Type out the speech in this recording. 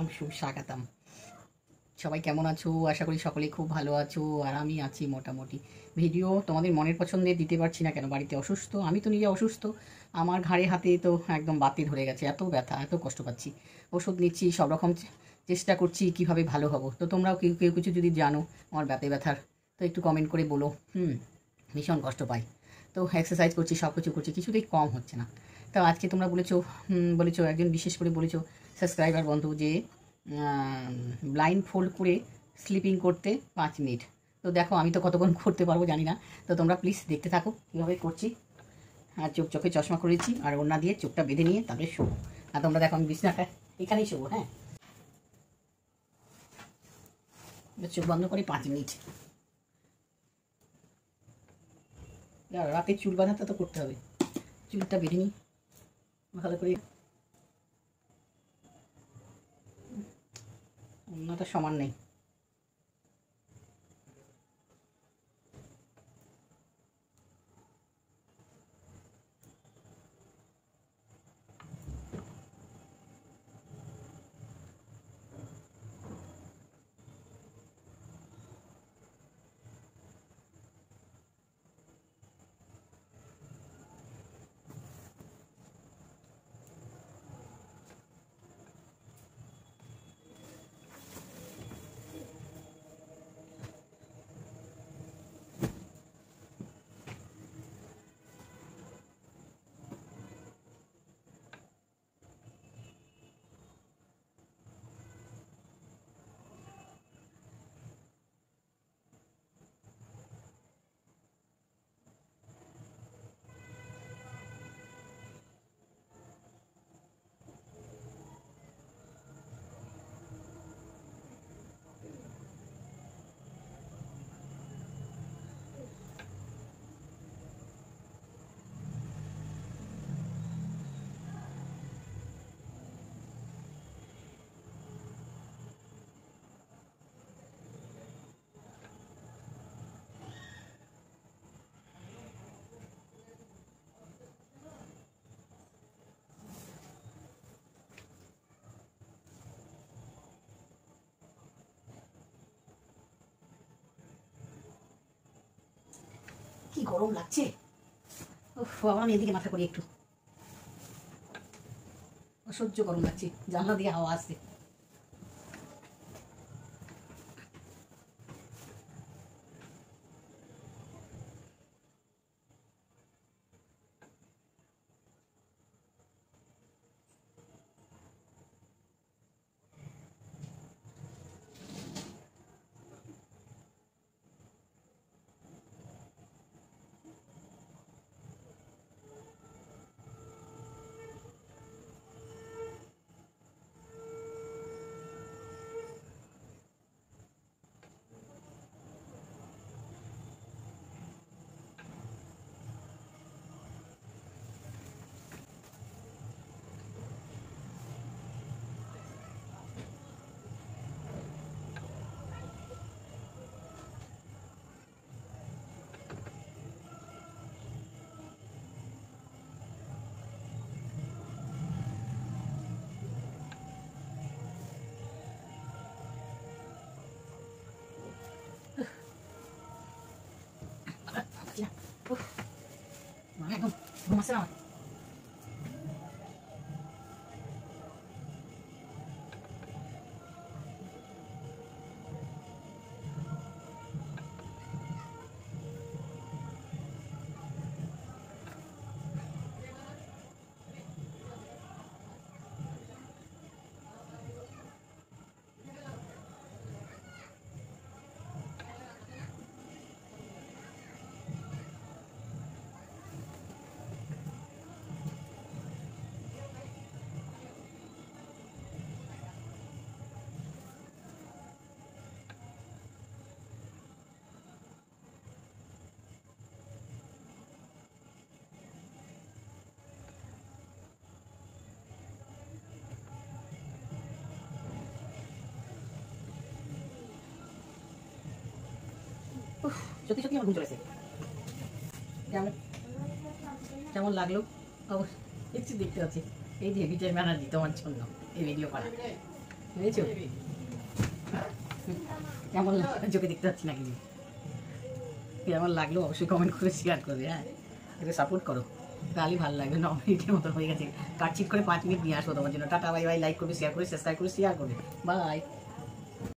Welcome সুস্বাগতম সবাই কেমন আছো? আশা করি সকলেই খুব ভালো আছো, আর আমি আছি মোটামুটি। ভিডিও তোমাদের মনের পছন্দে দিতে পারছি না কেন? বাড়িতে অসুস্থ, আমি তো নিজে অসুস্থ। আমার ঘাড়ে, হাতে তো একদম বাতি ধরে গেছে, এত ব্যথা, এত কষ্ট পাচ্ছি। ওষুধ নিচ্ছি, সব রকম চেষ্টা করছি, কীভাবে ভালো হব? তো তোমরাও কেউ কেউ কিছু যদি জানো, আমার ব্যথা ব্যথার, তো একটু কমেন্ট করে বলো। হুম, ভীষণ কষ্ট পাই। তো এক্সারসাইজ করছি সব কিছু করছি, কিছুতেই কম হচ্ছে না। তো আজকে তোমরা বলেছ বলেছ, একজন বিশেষ করে বলেছ সাবস্ক্রাইবার বন্ধু, যে ব্লাইন্ড ফোল্ড করে স্লিপিং করতে পাঁচ মিনিট। তো দেখো, আমি তো কতক্ষণ করতে পারব জানি না। তো তোমরা প্লিজ দেখতে থাকো, কীভাবে করছি। আর চোখ চোখে চশমা করেছি, আর ওড়না দিয়ে চোখটা বেঁধে নিয়ে তারপরে শোবো। আর তোমরা দেখো, আমি বিছনাটা এখানেই শোবো হ্যাঁ? চোখ বন্ধ করে পাঁচ মিনিট। রাতে চুল বাঁধাটা তো করতে হবে। চুলটা বেঁধে নিই। ভালো করে অন্যটা সমান নেই। কি গরম লাগছে? বাবা, আমি এদিকে মাথা করি একটু। অসহ্য গরম লাগছে, জানলা দিয়ে হাওয়া আসছে। একদম ঘুম সত্যি সত্যি আমার চলেছে। কেমন? কেমন লাগল? অবশ্যই দেখতে পাচ্ছি। এই যে বিজয় ব্যানার্জি, তোমার জন্য এই ভিডিও করা। বুঝেছ কেমন লাগল? চোখে দেখতে পাচ্ছি না কিছু। কেমন লাগল? অবশ্যই কমেন্ট করে শেয়ার করবে হ্যাঁ? একটু সাপোর্ট করো। তাহলেই ভালো লাগবে। ন মিনিটের মতো হয়ে গেছে। কাটচিট করে পাঁচ মিনিট নিয়ে আসব তোমার জন্য। টাটা, বাই বাই লাইক করবে শেয়ার করে সাবস্ক্রাইব করে শেয়ার করবে। বাই